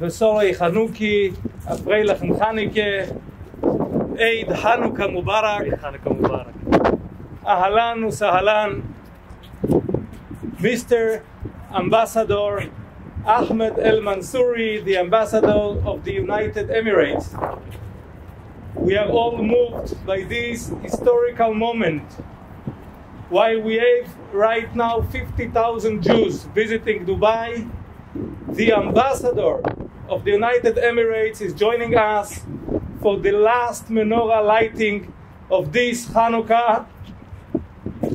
Vesorei Chanuki, Afreilach and Chanike, Eid Hanukkah Mubarak, Hanukkah Mubarak. Ahalan Usahalan, Mr. Ambassador Ahmed Almansoori, the Ambassador of the United Emirates. We are all moved by this historical moment. While we have right now 50,000 Jews visiting Dubai, the Ambassador of the United Emirates is joining us for the last menorah lighting of this Hanukkah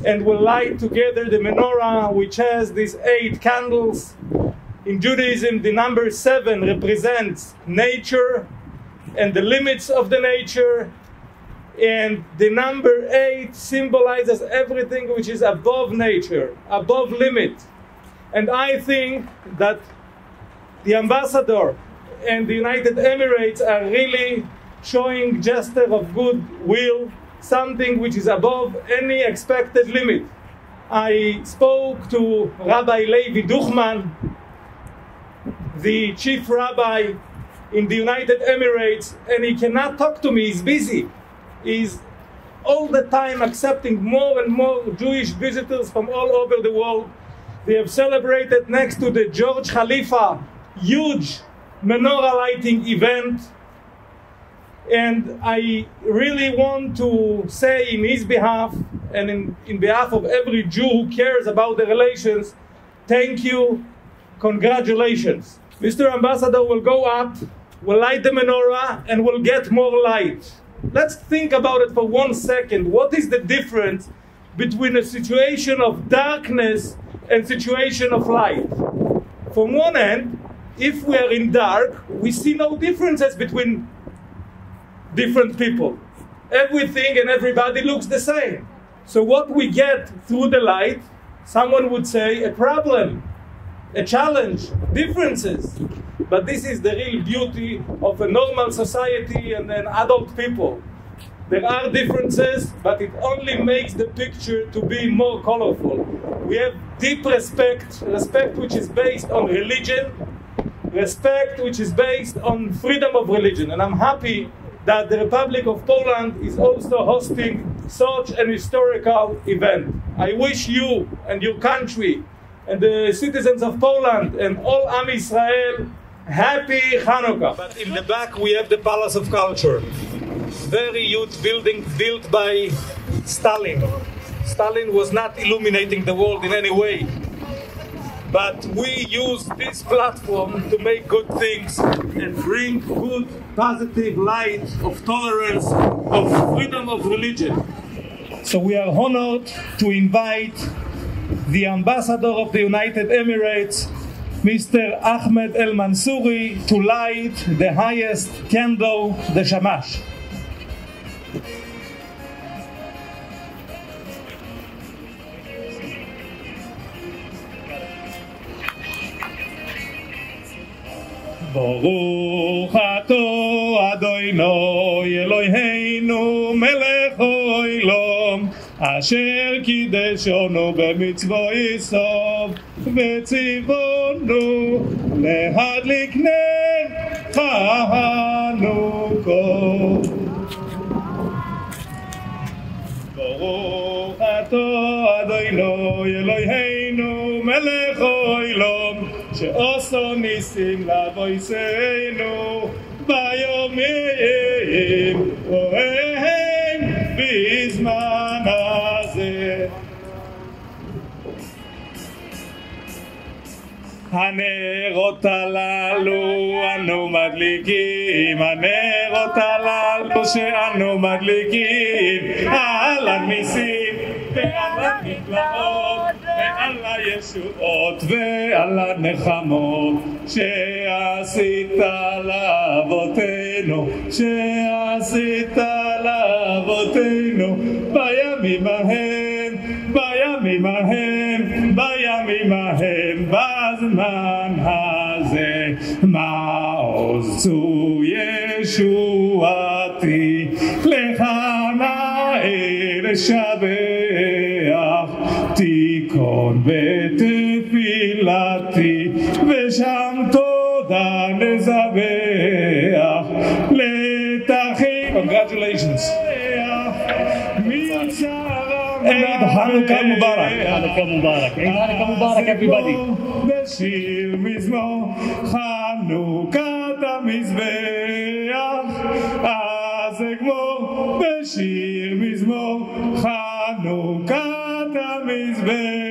and will light together the menorah, which has these eight candles. In Judaism, the number seven represents nature and the limits of the nature, and the number eight symbolizes everything which is above nature, above limit. And I think that the ambassador and the United Emirates are really showing gesture of goodwill something which is above any expected limit. I spoke to Rabbi Levi Duchman, the chief rabbi in the United Emirates, and he cannot talk to me, he's busy. He's all the time accepting more and more Jewish visitors from all over the world. They have celebrated next to the Burj Khalifa huge menorah lighting event and I really want to say in his behalf and in, in behalf of every Jew who cares about the relations, thank you, congratulations. Mr. Ambassador will go up, will light the menorah, and will get more light. Let's think about it for one second. What is the difference between a situation of darkness and situation of light? From one end, if we are in dark, we see no differences between different people. Everything and everybody looks the same. So, what we get through the light, someone would say a problem, a challenge, differences. But this is the real beauty of a normal society and an adult people. There are differences, but it only makes the picture to be more colorful. We have deep respect, respect which is based on religion, respect which is based on freedom of religion. And I'm happy that the Republic of Poland is also hosting such an historical event. I wish you and your country and the citizens of Poland and all Am Israel happy Hanukkah. But in the back we have the Palace of Culture. Very huge building built by Stalin. Stalin was not illuminating the world in any way. But we use this platform to make good things and bring good, positive light of tolerance, of freedom of religion. So we are honored to invite the ambassador of the United Emirates, Mr. Ahmed Almansoori, to light the highest candle, the Shamash. ברוך אתה אדוני אלוהינו מלך העולם אשר קידשנו במצוו יסוף וציוונו להדליק נר חנוכו ברוך אתה אדוני אלוהינו מלך העולם שעושו ניסים לבויסנו ביומים ובהם בזמן הזה. הנרות הללו אנו מדליקים, הנרות הללו שאנו מדליקים, על הניסים ועל הנפלאות ועל הישועות ועל הנחמות שעשית לאבותינו, שעשית לאבותינו בימים ההם, בימים ההם, בימים ההם, בזמן הזה, מעוז צור ישועתי, לך נאה לשבח, תיכון בתפילתי, ושם תודה נזכר. לשמח, לתכין Congratulations. Eid Hanukkah Mubarak. Hanukkah Mubarak. Eid Hanukkah Mubarak, everybody. בשיר מזמור חנוכת המזבח אז אגמור בשיר מזמור חנוכת המזבח